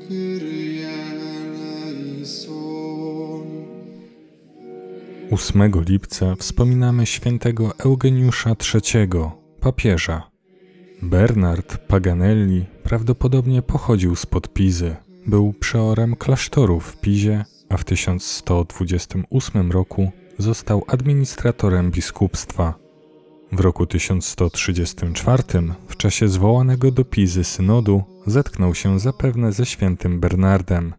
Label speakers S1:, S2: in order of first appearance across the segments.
S1: Kyrie eleison.
S2: 8 lipca wspominamy świętego Eugeniusza III, papieża. Bernard Paganelli prawdopodobnie pochodził z Pizy. Był przeorem klasztoru w Pizie, a w 1128 roku został administratorem biskupstwa. W roku 1134, w czasie zwołanego do Pizy synodu, zetknął się zapewne ze świętym Bernardem.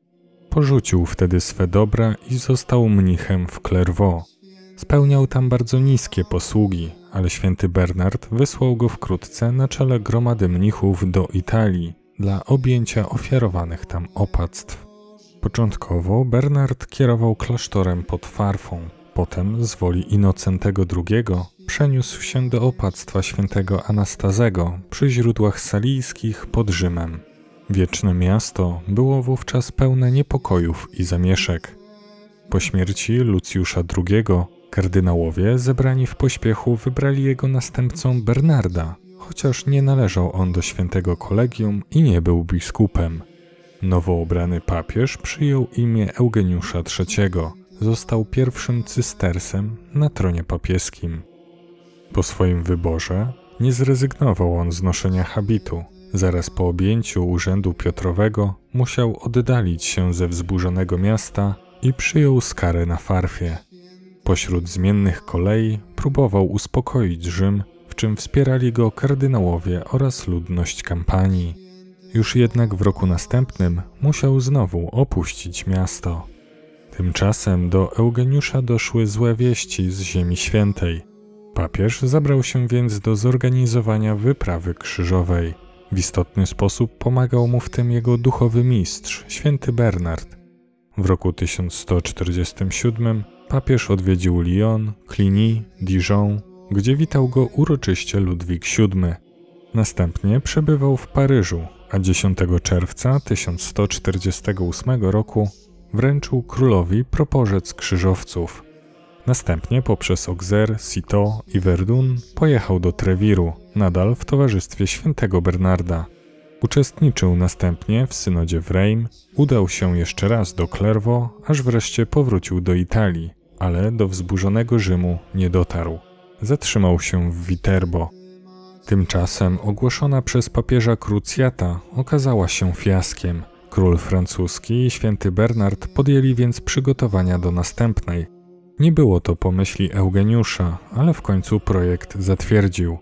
S2: Porzucił wtedy swe dobra i został mnichem w Clairvaux. Spełniał tam bardzo niskie posługi, ale święty Bernard wysłał go wkrótce na czele gromady mnichów do Italii dla objęcia ofiarowanych tam opactw. Początkowo Bernard kierował klasztorem pod Farfą, potem z woli Inocentego II przeniósł się do opactwa świętego Anastazego przy źródłach salijskich pod Rzymem. Wieczne miasto było wówczas pełne niepokojów i zamieszek. Po śmierci Lucjusza II kardynałowie zebrani w pośpiechu wybrali jego następcą Bernarda, chociaż nie należał on do świętego kolegium i nie był biskupem. Nowo obrany papież przyjął imię Eugeniusza III. Został pierwszym cystersem na tronie papieskim. Po swoim wyborze nie zrezygnował on z noszenia habitu. Zaraz po objęciu urzędu Piotrowego musiał oddalić się ze wzburzonego miasta i przyjął skarę na Farfie. Pośród zmiennych kolei próbował uspokoić Rzym, w czym wspierali go kardynałowie oraz ludność kampanii. Już jednak w roku następnym musiał znowu opuścić miasto. Tymczasem do Eugeniusza doszły złe wieści z Ziemi Świętej. Papież zabrał się więc do zorganizowania wyprawy krzyżowej. W istotny sposób pomagał mu w tym jego duchowy mistrz, święty Bernard. W roku 1147 papież odwiedził Lyon, Cluny, Dijon, gdzie witał go uroczyście Ludwik VII. Następnie przebywał w Paryżu, a 10 czerwca 1148 roku wręczył królowi proporzec krzyżowców. Następnie poprzez Auxerre, Citeaux i Verdun pojechał do Treviru, nadal w towarzystwie świętego Bernarda. Uczestniczył następnie w synodzie w Reims, udał się jeszcze raz do Clairvaux, aż wreszcie powrócił do Italii, ale do wzburzonego Rzymu nie dotarł. Zatrzymał się w Viterbo. Tymczasem ogłoszona przez papieża krucjata okazała się fiaskiem. Król francuski i święty Bernard podjęli więc przygotowania do następnej. Nie było to pomyśli Eugeniusza, ale w końcu projekt zatwierdził.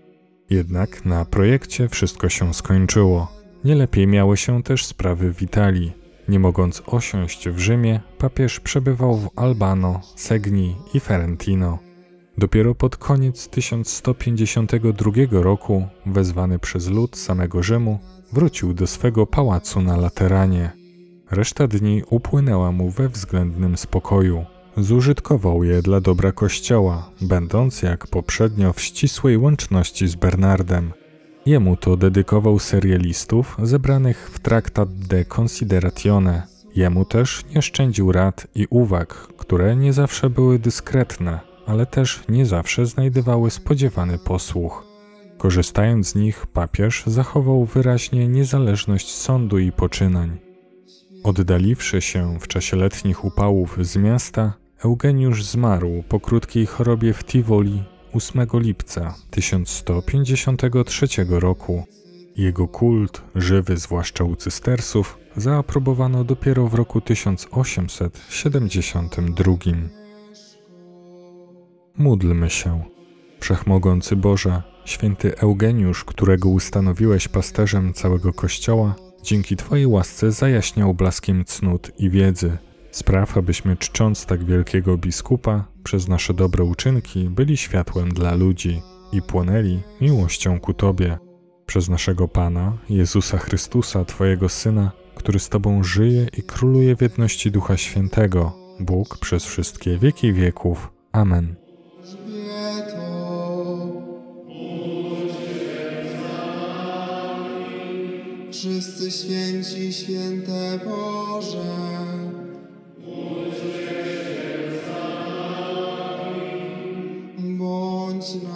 S2: Jednak na projekcie wszystko się skończyło. Nie lepiej miały się też sprawy w Italii. Nie mogąc osiąść w Rzymie, papież przebywał w Albano, Segni i Ferentino. Dopiero pod koniec 1152 roku, wezwany przez lud samego Rzymu, wrócił do swego pałacu na Lateranie. Reszta dni upłynęła mu we względnym spokoju. Zużytkował je dla dobra Kościoła, będąc jak poprzednio w ścisłej łączności z Bernardem. Jemu to dedykował serię listów zebranych w traktat de Consideratione. Jemu też nie szczędził rad i uwag, które nie zawsze były dyskretne, ale też nie zawsze znajdowały spodziewany posłuch. Korzystając z nich, papież zachował wyraźnie niezależność sądu i poczynań. Oddaliwszy się w czasie letnich upałów z miasta, Eugeniusz zmarł po krótkiej chorobie w Tivoli 8 lipca 1153 roku. Jego kult, żywy zwłaszcza u cystersów, zaaprobowano dopiero w roku 1872. Módlmy się. Wszechmogący Boże, święty Eugeniusz, którego ustanowiłeś pasterzem całego Kościoła, dzięki Twojej łasce zajaśniał blaskiem cnót i wiedzy. Spraw, abyśmy czcząc tak wielkiego biskupa, przez nasze dobre uczynki byli światłem dla ludzi i płonęli miłością ku Tobie. Przez naszego Pana, Jezusa Chrystusa, Twojego Syna, który z Tobą żyje i króluje w jedności Ducha Świętego, Bóg przez wszystkie wieki wieków. Amen.
S1: Wszyscy święci, święte Boże. Sinai.